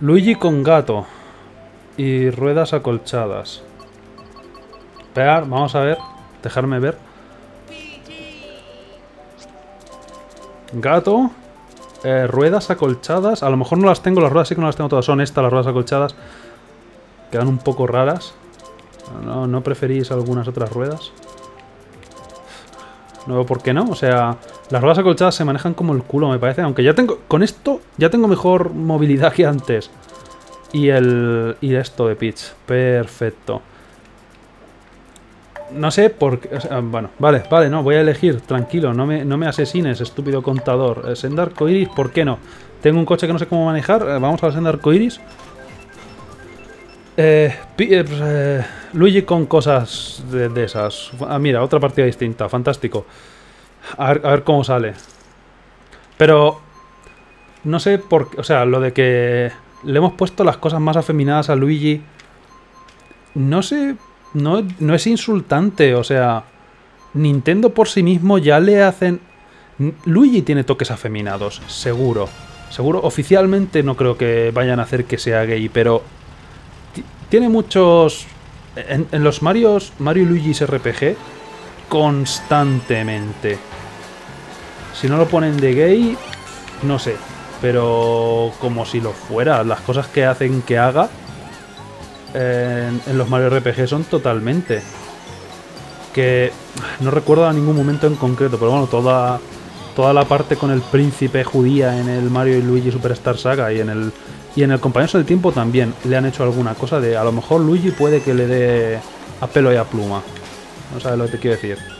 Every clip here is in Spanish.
Luigi con gato. Y ruedas acolchadas. Esperar, vamos a ver. Dejarme ver. Gato. eh, ruedas acolchadas. A lo mejor no las tengo, las ruedas sí que no las tengo todas. Son estas las ruedas acolchadas. Quedan un poco raras. ¿No, no preferís algunas otras ruedas? No veo por qué no. O sea, las ruedas acolchadas se manejan como el culo, me parece. Aunque ya tengo. Con esto ya tengo mejor movilidad que antes. Y el. Y esto de pitch. Perfecto. No sé por qué. bueno, vale, vale, no, voy a elegir. Tranquilo, no me, no me asesines, estúpido contador. Eh, Senda arcoiris, ¿por qué no? Tengo un coche que no sé cómo manejar. eh, vamos a la senda arcoiris. Eh, eh, pues, eh, Luigi con cosas de, de esas. Ah, mira, otra partida distinta, fantástico. A ver, cómo sale. Pero no sé por qué, o sea, lo de que le hemos puesto las cosas más afeminadas a Luigi. No sé, no, no es insultante, o sea, Nintendo por sí mismo ya le hacen... Luigi tiene toques afeminados, seguro. Seguro, oficialmente no creo que vayan a hacer que sea gay, pero ti- tiene muchos... En, en los Marios, Mario y Luigi's RPG, constantemente. Si no lo ponen de gay, no sé. Pero como si lo fuera, las cosas que hacen que haga en, los Mario RPG son totalmente. Que no recuerdo a ningún momento en concreto, pero bueno, toda, toda la parte con el príncipe judía en el Mario y Luigi Superstar Saga y en el y en el Compañeros del Tiempo también le han hecho alguna cosa de a lo mejor Luigi puede que le dé a pelo y a pluma. No sabes lo que te quiero decir.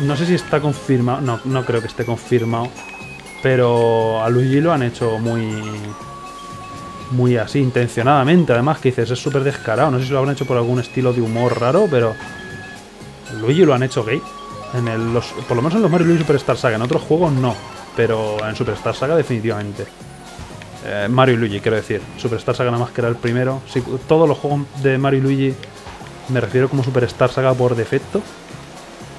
No sé si está confirmado, no, no creo que esté confirmado, pero a Luigi lo han hecho muy muy así, intencionadamente, además, que dices, es súper descarado. No sé si lo habrán hecho por algún estilo de humor raro, pero. Luigi lo han hecho gay. En el, los, por lo menos en los Mario Luigi Superstar Saga. En otros juegos no. Pero en Superstar Saga, definitivamente. Eh, Mario y Luigi, quiero decir. Superstar Saga nada más que era el primero. Sí, todos los juegos de Mario y Luigi me refiero como Superstar Saga por defecto.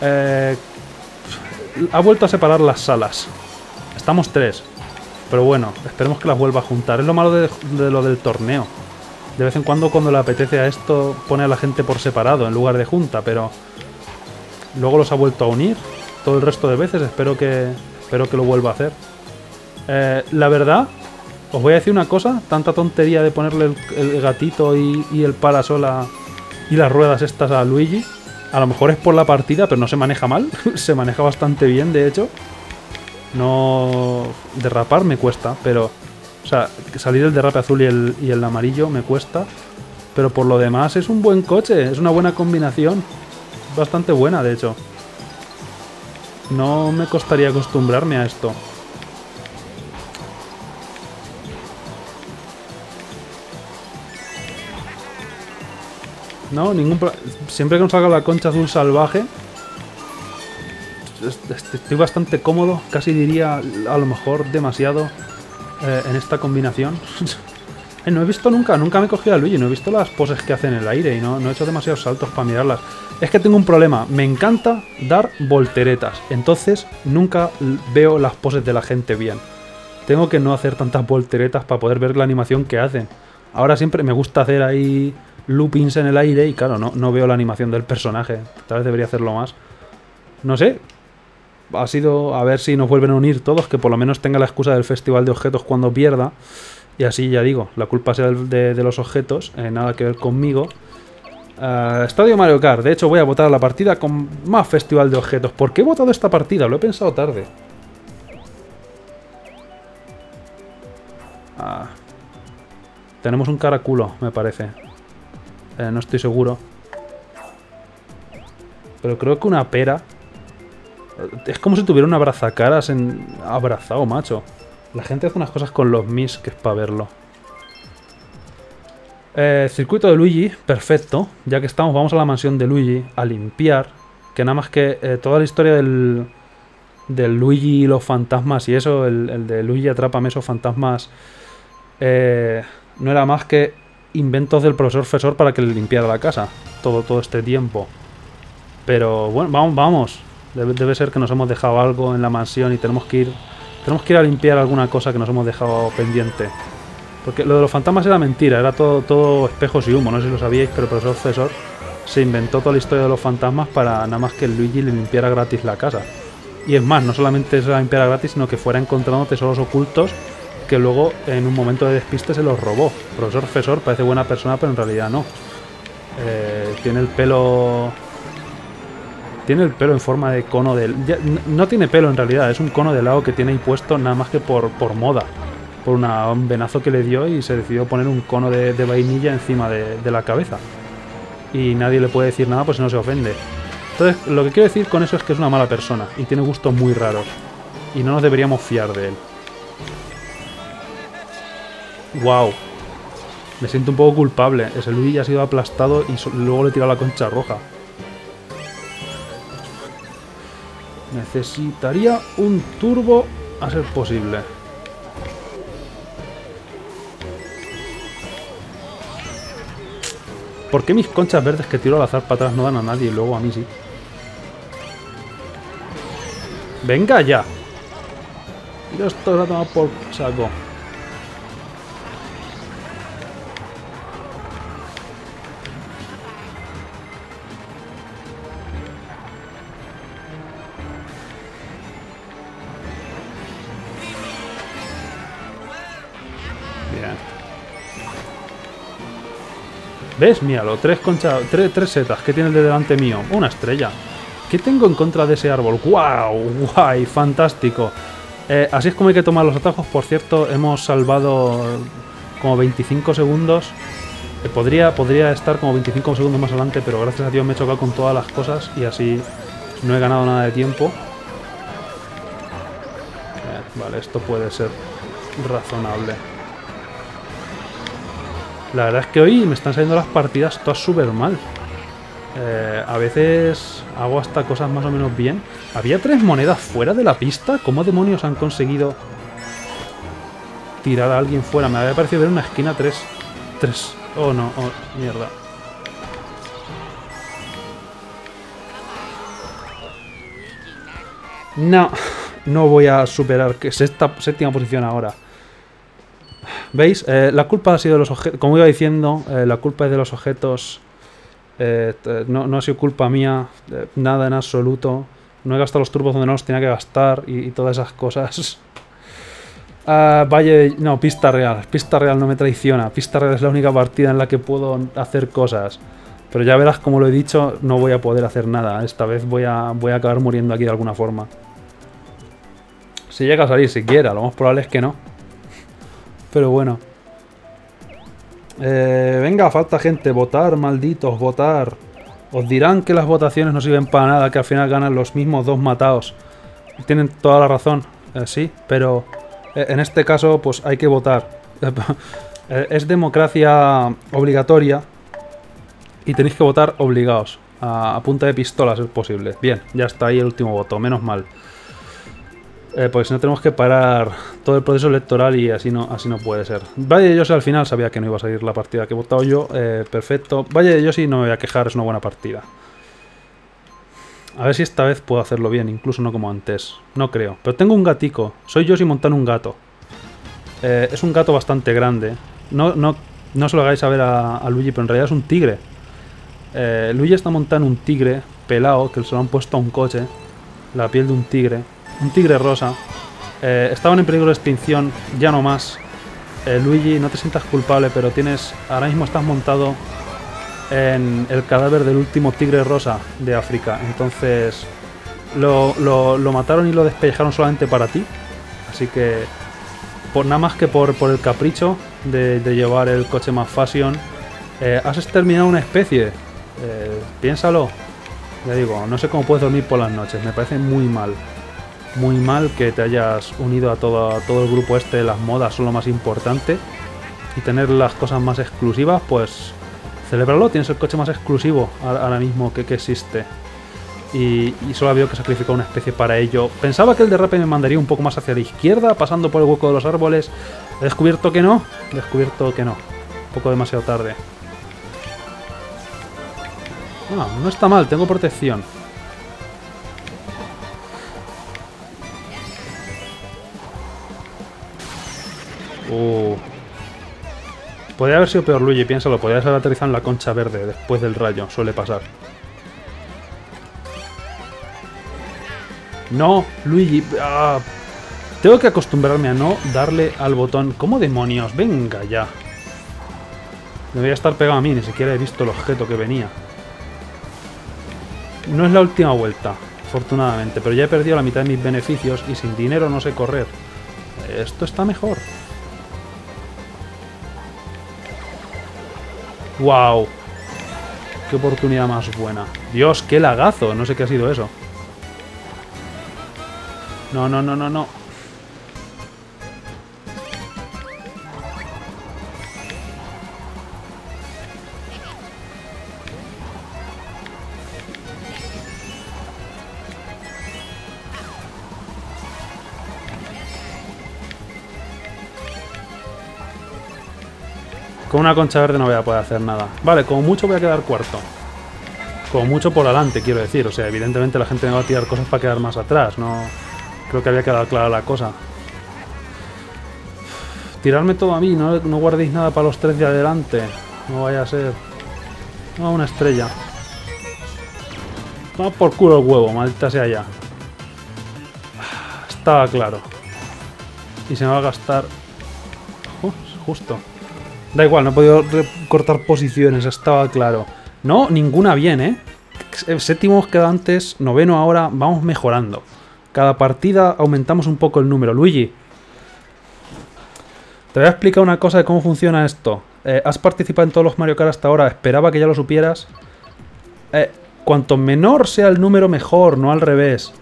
Eh, ha vuelto a separar las salas. Estamos tres. Pero bueno, esperemos que las vuelva a juntar. Es lo malo de, lo del torneo. De vez en cuando cuando le apetece a esto pone a la gente por separado en lugar de junta, pero luego los ha vuelto a unir todo el resto de veces. Espero que espero que lo vuelva a hacer. Eh, la verdad, os voy a decir una cosa, tanta tontería de ponerle el, gatito y, y el parasol a- y las ruedas estas a Luigi. A lo mejor es por la partida, pero no se maneja mal. se maneja bastante bien, de hecho. No. Derrapar me cuesta, pero. O sea, salir el derrape azul y el, y el amarillo me cuesta. Pero por lo demás es un buen coche, es una buena combinación. Bastante buena, de hecho. No me costaría acostumbrarme a esto. No, ningún pro- Siempre que nos salga la concha azul salvaje, est- est- estoy bastante cómodo, casi diría a lo mejor demasiado eh, en esta combinación. Eh, no he visto nunca, nunca me he cogido a Luigi, no he visto las poses que hace en el aire y no, no he hecho demasiados saltos para mirarlas. Es que tengo un problema, me encanta dar volteretas, entonces nunca veo las poses de la gente bien. Tengo que no hacer tantas volteretas para poder ver la animación que hacen. Ahora siempre me gusta hacer ahí loopings en el aire y claro, no, no veo la animación del personaje. Tal vez debería hacerlo más. No sé. Ha sido a ver si nos vuelven a unir todos, que por lo menos tenga la excusa del festival de objetos cuando pierda. Y así ya digo, la culpa sea de, los objetos, eh, nada que ver conmigo. Ah, Estadio Mario Kart, de hecho voy a votar la partida con más festival de objetos. ¿Por qué he votado esta partida? Lo he pensado tarde. Ah. Tenemos un caraculo, me parece. Eh, no estoy seguro. Pero creo que una pera. Es como si tuviera un abrazacaras en... abrazado, macho. La gente hace unas cosas con los Mis que es para verlo. Eh, circuito de Luigi, perfecto. Ya que estamos, vamos a la mansión de Luigi a limpiar. Que nada más que eh, toda la historia del, del Luigi y los fantasmas y eso, el, el de Luigi atrápame esos fantasmas, eh, no era más que inventos del profesor Fesor para que le limpiara la casa todo, todo este tiempo. Pero bueno, vamos, vamos. Debe, debe ser que nos hemos dejado algo en la mansión y tenemos que ir Tenemos que ir a limpiar alguna cosa que nos hemos dejado pendiente. Porque lo de los fantasmas era mentira, era todo, todo espejos y humo, no sé si lo sabíais, pero el profesor César se inventó toda la historia de los fantasmas para nada más que Luigi le limpiara gratis la casa. Y es más, no solamente se la limpiara gratis, sino que fuera encontrando tesoros ocultos que luego en un momento de despiste se los robó. Profesor Fesor parece buena persona, pero en realidad no. Eh, tiene el pelo... Tiene el pelo en forma de cono de... no tiene pelo en realidad, es un cono de helado que tiene ahí puesto nada más que por, por moda por un venazo que le dio y se decidió poner un cono de, vainilla encima de, la cabeza. Y nadie le puede decir nada pues no se ofende. Entonces, lo que quiero decir con eso es que es una mala persona y tiene gustos muy raros. Y no nos deberíamos fiar de él. ¡Wow! Me siento un poco culpable. Ese Luigi ha sido aplastado y luego le he tirado la concha roja. Necesitaría un turbo a ser posible. ¿Por qué mis conchas verdes que tiro al azar para atrás no dan a nadie y luego a mí sí? ¡Venga ya! Yo esto a tomar por saco. ¿Ves? Míralo, tres conchas, tres, tres setas que tiene el de delante mío. Una estrella. ¿Qué tengo en contra de ese árbol? ¡Guau! ¡Guay! ¡Fantástico! Eh, así es como hay que tomar los atajos. Por cierto, hemos salvado como 25 segundos. Eh, podría, podría estar como 25 segundos más adelante, pero gracias a Dios me he chocado con todas las cosas y así no he ganado nada de tiempo. Eh, vale, esto puede ser razonable. La verdad es que hoy me están saliendo las partidas todas súper mal. Eh, a veces hago hasta cosas más o menos bien. Había tres monedas fuera de la pista. ¿Cómo demonios han conseguido tirar a alguien fuera? Me había parecido ver una esquina tres... Tres... Oh, no. Oh, mierda. No. No voy a superar que es esta séptima posición ahora. ¿Veis? Eh, la culpa ha sido de los objetos. Como iba diciendo, eh, la culpa es de los objetos. Eh, no, ha sido culpa mía, nada en absoluto. No he gastado los turbos donde no los tenía que gastar y, todas esas cosas. Ah, valle. No, pista real. Pista real no me traiciona. Pista real es la única partida en la que puedo hacer cosas. Pero ya verás, como lo he dicho, no voy a poder hacer nada. Esta vez voy a, voy a acabar muriendo aquí de alguna forma. Si llega a salir siquiera, lo más probable es que no. Pero bueno. Eh, venga, falta gente. Votar, malditos, votar. Os dirán que las votaciones no sirven para nada, que al final ganan los mismos dos matados. Tienen toda la razón, eh, sí, pero eh, en este caso pues hay que votar. es democracia obligatoria y tenéis que votar obligados. A, punta de pistolas es posible. Bien, ya está ahí el último voto, menos mal. Eh, pues no tenemos que parar todo el proceso electoral y así no, así no puede ser. Vaya yo al final sabía que no iba a salir la partida que he votado yo. Eh, perfecto. Vaya yo sí no me voy a quejar, es una buena partida. A ver si esta vez puedo hacerlo bien, incluso no como antes. No creo. Pero tengo un gatico. Soy yo si montan un gato. Eh, es un gato bastante grande. No, no, no se lo hagáis saber a, a Luigi, pero en realidad es un tigre. Eh, Luigi está montando un tigre pelado que se lo han puesto a un coche. La piel de un tigre un tigre rosa. Eh, estaban en peligro de extinción, ya no más. Eh, Luigi, no te sientas culpable, pero tienes. Ahora mismo estás montado en el cadáver del último tigre rosa de África. Entonces. Lo, lo, mataron y lo despellejaron solamente para ti. Así que. Por nada más que por, por el capricho de, llevar el coche más fashion. Eh, has exterminado una especie. piénsalo. Ya digo, no sé cómo puedes dormir por las noches. Me parece muy mal muy mal que te hayas unido a todo, todo el grupo este, las modas son lo más importante. Y tener las cosas más exclusivas, pues celebrarlo, tienes el coche más exclusivo ahora mismo que, que existe. Y, solo había que sacrificar una especie para ello. Pensaba que el derrape me mandaría un poco más hacia la izquierda, pasando por el hueco de los árboles. He descubierto que no, he descubierto que no. Un poco demasiado tarde. No, no está mal, tengo protección. Uh. Podría haber sido peor Luigi, piénsalo. Podría haber aterrizado en la concha verde después del rayo. Suele pasar. No, Luigi. Ah. Tengo que acostumbrarme a no darle al botón. ¿Cómo demonios? Venga ya. Debería estar pegado a mí, ni siquiera he visto el objeto que venía. No es la última vuelta, afortunadamente, pero ya he perdido la mitad de mis beneficios y sin dinero no sé correr. Esto está mejor. ¡Wow! ¡Qué oportunidad más buena! ¡Dios, qué lagazo! No sé qué ha sido eso. No, no, no, no, no. Con una concha verde no voy a poder hacer nada. Vale, como mucho voy a quedar cuarto. Como mucho por adelante, quiero decir. O sea, evidentemente la gente me va a tirar cosas para quedar más atrás. No creo que había quedado clara la cosa. Tirarme todo a mí, no, guardéis nada para los tres de adelante. No vaya a ser... No, una estrella. Toma por culo el huevo, maldita sea ya. Estaba claro. Y se me va a gastar... Justo. Da igual, no he podido cortar posiciones, estaba claro. No, ninguna bien, ¿eh? Séptimo hemos quedado antes, noveno ahora, vamos mejorando. Cada partida aumentamos un poco el número. Luigi, te voy a explicar una cosa de cómo funciona esto. Eh, has participado en todos los Mario Kart hasta ahora, esperaba que ya lo supieras. Eh, cuanto menor sea el número, mejor, no al revés.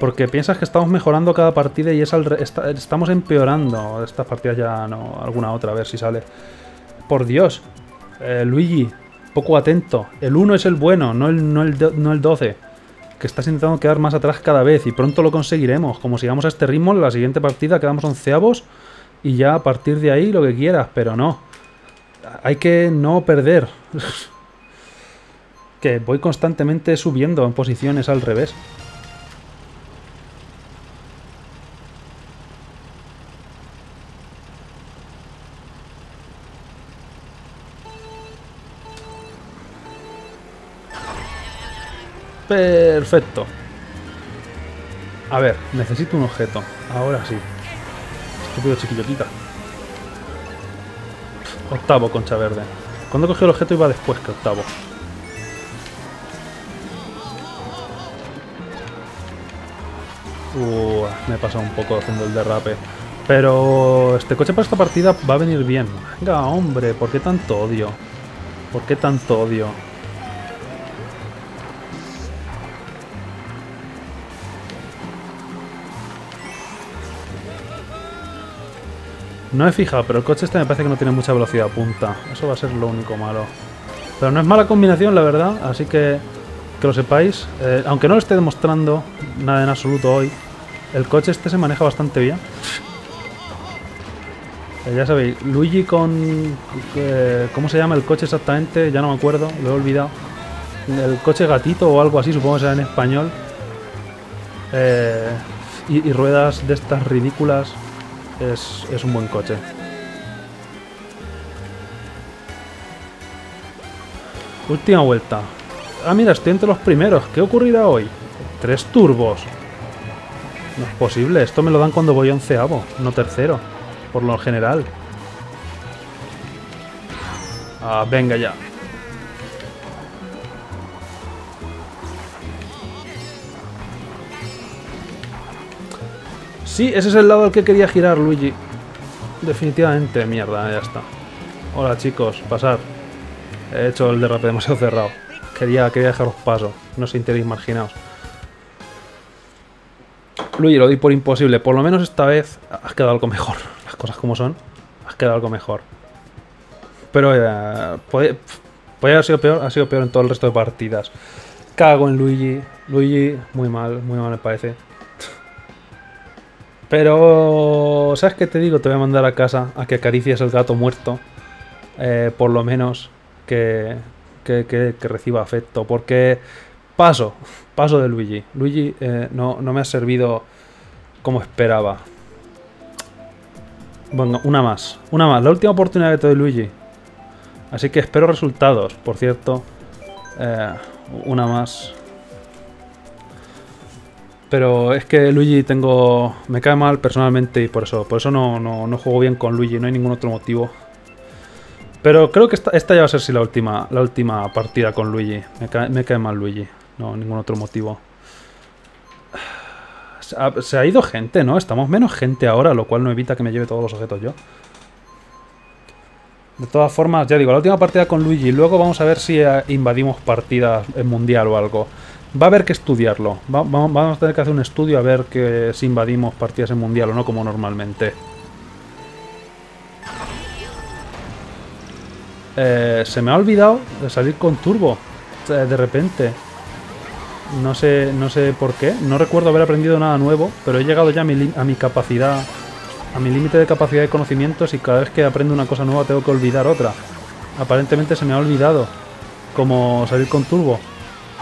Porque piensas que estamos mejorando cada partida y es al estamos empeorando. Estas partidas ya no, alguna otra, a ver si sale. Por Dios. Eh, Luigi, poco atento. El 1 es el bueno, no el, no, el, no el 12. Que estás intentando quedar más atrás cada vez y pronto lo conseguiremos. Como sigamos a este ritmo, en la siguiente partida quedamos onceavos y ya a partir de ahí lo que quieras, pero no. Hay que no perder. que voy constantemente subiendo en posiciones al revés. Perfecto. A ver, necesito un objeto. Ahora sí. Estúpido chiquillo, quita. Octavo, concha verde. Cuando cogió el objeto iba después que octavo. Uh, me he pasado un poco haciendo el derrape. Pero este coche para esta partida va a venir bien. Venga, hombre, ¿por qué tanto odio? ¿Por qué tanto odio? No he fijado, pero el coche este me parece que no tiene mucha velocidad punta. Eso va a ser lo único malo. Pero no es mala combinación, la verdad, así que que lo sepáis. Eh, aunque no lo esté demostrando nada en absoluto hoy, el coche este se maneja bastante bien. Eh, ya sabéis, Luigi con... Eh, ¿Cómo se llama el coche exactamente? Ya no me acuerdo, lo he olvidado. El coche gatito o algo así, supongo que será en español. y, y ruedas de estas ridículas es, un buen coche. Última vuelta. Ah, mira, estoy entre los primeros. ¿Qué ocurrirá hoy? Tres turbos. No es posible. Esto me lo dan cuando voy onceavo, no tercero. Por lo general. Ah, venga ya. Sí, ese es el lado al que quería girar, Luigi. Definitivamente, mierda, ya está. Hola chicos, pasar. He hecho el derrape demasiado cerrado. Quería, quería dejaros paso, no os sintéis marginados. Luigi, lo di por imposible. Por lo menos esta vez has quedado algo mejor. Las cosas como son, has quedado algo mejor. Pero eh, puede, puede haber sido peor, ha sido peor en todo el resto de partidas. Cago en Luigi. Luigi, muy mal, muy mal me parece. Pero, ¿sabes qué te digo? Te voy a mandar a casa a que acaricies el gato muerto. Eh, por lo menos que, que, reciba afecto. Porque paso, paso de Luigi. Luigi eh, no, me ha servido como esperaba. Bueno, una más. Una más. La última oportunidad que te doy, Luigi. Así que espero resultados. Por cierto, eh, una más. Pero es que Luigi tengo... Me cae mal personalmente y por eso, por eso no, no, juego bien con Luigi. No hay ningún otro motivo. Pero creo que esta, esta ya va a ser sí la última, la última partida con Luigi. Me cae, me cae mal Luigi. No, ningún otro motivo. Se ha, ido gente, ¿no? Estamos menos gente ahora, lo cual no evita que me lleve todos los objetos yo. De todas formas, ya digo, la última partida con Luigi. Luego vamos a ver si eh, invadimos partidas en Mundial o algo. Va a haber que estudiarlo. vamos a tener que hacer un estudio a ver que si invadimos partidas en Mundial o no, como normalmente. Eh, se me ha olvidado de salir con turbo. De repente. No sé, no sé por qué. No recuerdo haber aprendido nada nuevo, pero he llegado ya a mi, a mi capacidad, a mi límite de capacidad de conocimientos y cada vez que aprendo una cosa nueva tengo que olvidar otra. Aparentemente se me ha olvidado como salir con turbo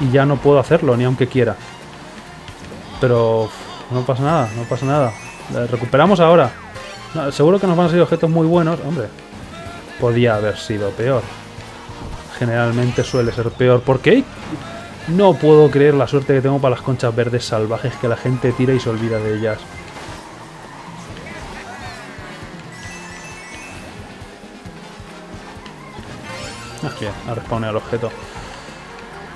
y ya no puedo hacerlo, ni aunque quiera. Pero no pasa nada, no pasa nada. recuperamos ahora. seguro que nos van a salir objetos muy buenos. Hombre, podía haber sido peor. Generalmente suele ser peor. ¿Por qué? No puedo creer la suerte que tengo para las conchas verdes salvajes que la gente tira y se olvida de ellas. Aquí, a respawnear el objeto.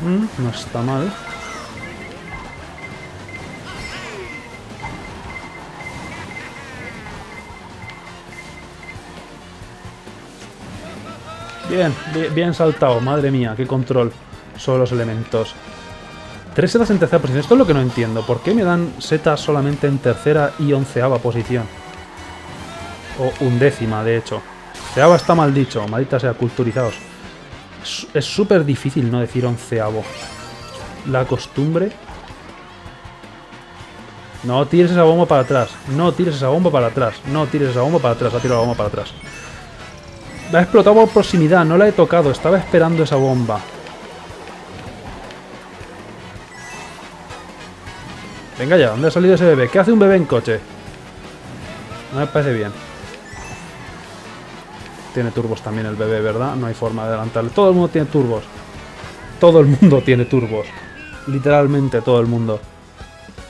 Mm, no está mal. Bien, bien saltado, madre mía, qué control sobre los elementos. Tres setas en tercera posición. Esto es lo que no entiendo. ¿Por qué me dan setas solamente en tercera y onceava posición? O undécima, de hecho. Onceava está mal dicho. Maldita sea, culturizados. Es súper difícil no decir onceavo. La costumbre... No tires esa bomba para atrás. No tires esa bomba para atrás. No tires esa bomba para atrás. Ha tirado la bomba para atrás. La he explotado por proximidad. No la he tocado. Estaba esperando esa bomba. Venga ya, ¿dónde ha salido ese bebé? ¿Qué hace un bebé en coche? No me parece bien. Tiene turbos también el bebé, ¿verdad? No hay forma de adelantarle. Todo el mundo tiene turbos. Todo el mundo tiene turbos. Literalmente todo el mundo.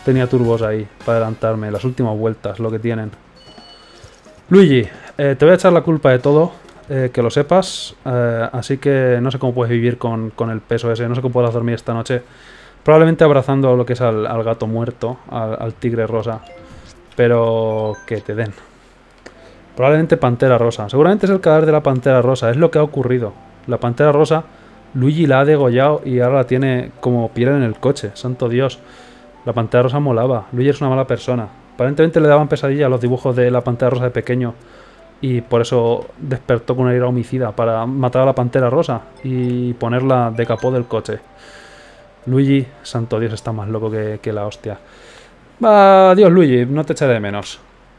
Tenía turbos ahí para adelantarme. Las últimas vueltas, lo que tienen. Luigi, eh, te voy a echar la culpa de todo. Eh, que lo sepas. Eh, así que no sé cómo puedes vivir con, con el peso ese. No sé cómo podrás dormir esta noche. Probablemente abrazando a lo que es al, gato muerto, al, tigre rosa. Pero que te den. Probablemente pantera rosa. Seguramente es el cadáver de la pantera rosa. Es lo que ha ocurrido. La pantera rosa, Luigi la ha degollado y ahora la tiene como piel en el coche. Santo Dios. La pantera rosa molaba. Luigi es una mala persona. Aparentemente le daban pesadilla a los dibujos de la pantera rosa de pequeño. Y por eso despertó con una ira homicida para matar a la pantera rosa y ponerla de capó del coche. Luigi, santo Dios, está más loco que, que la hostia. Va, adiós Luigi, no te echaré de menos.